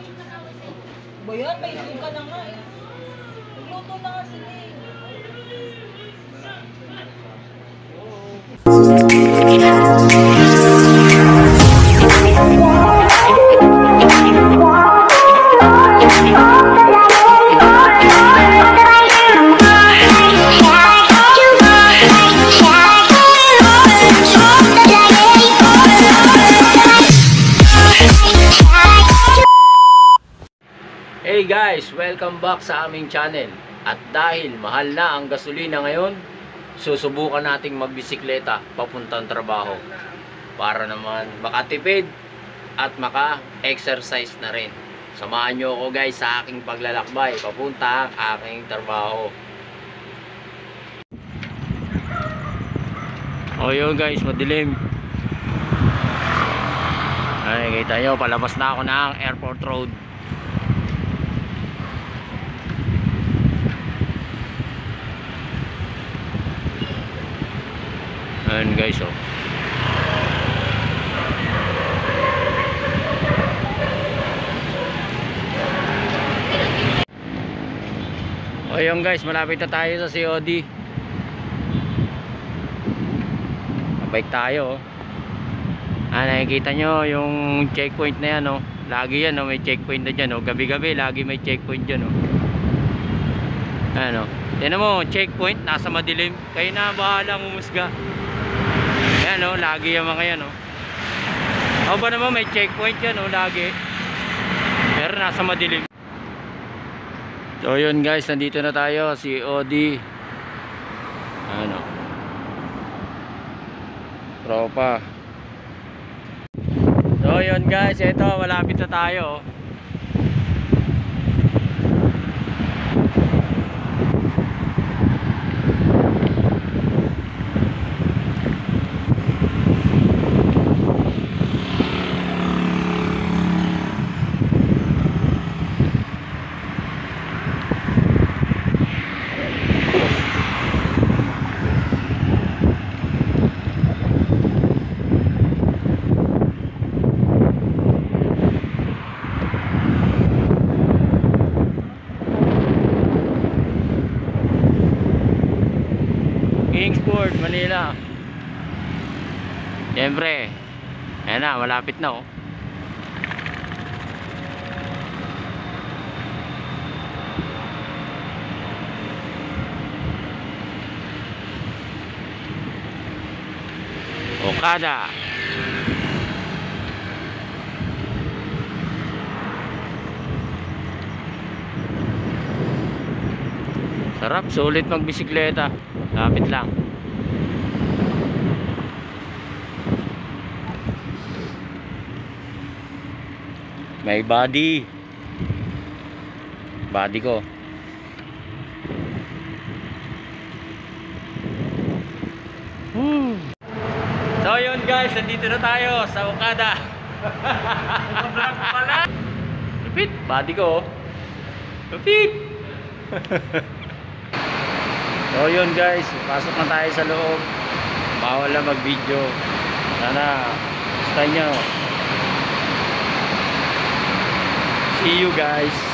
Ba? May itlog ka na nga eh. Nagluto na nga sila eh. Hey guys, welcome back sa aming channel. At dahil mahal na ang gasolina ngayon, susubukan nating magbisikleta papuntang trabaho para naman makatipid at maka-exercise na rin. Samahan nyo ako guys sa aking paglalakbay papunta ang aking trabaho. O yun guys, madilim. Ay, kita nyo, palabas na ako ng airport road. Ayan guys oh. O yun guys, malapit na tayo sa COD. Bike tayo oh. Ah, nakikita nyo yung checkpoint na yan oh. Lagi yan oh, may checkpoint na dyan oh. Gabi-gabi, lagi may checkpoint dyan oh. Ano? Yan mo, checkpoint, nasa madilim. Kayo na bahala umusga. Ayan oh, lagi yung mga yan oh. Ako ba naman may checkpoint yan oh, lagi. Pero nasa madilim. So yun guys, nandito na tayo, si OD. Ano? Tropa. So yun guys, ito malapit na tayo. Kingsport, Manila. Siyempre, ayan na, malapit na oh. Okada. Sarap, sulit magbisikleta. Lapit lang. May body. Body ko. Woo. So yun guys, nandito na tayo sa Okada. Vlog pala. Lupit, body ko. oh. Lupit. So yun guys, pasok na tayo sa loob. Bawal na mag-video. Sana gusto nyo. See you guys.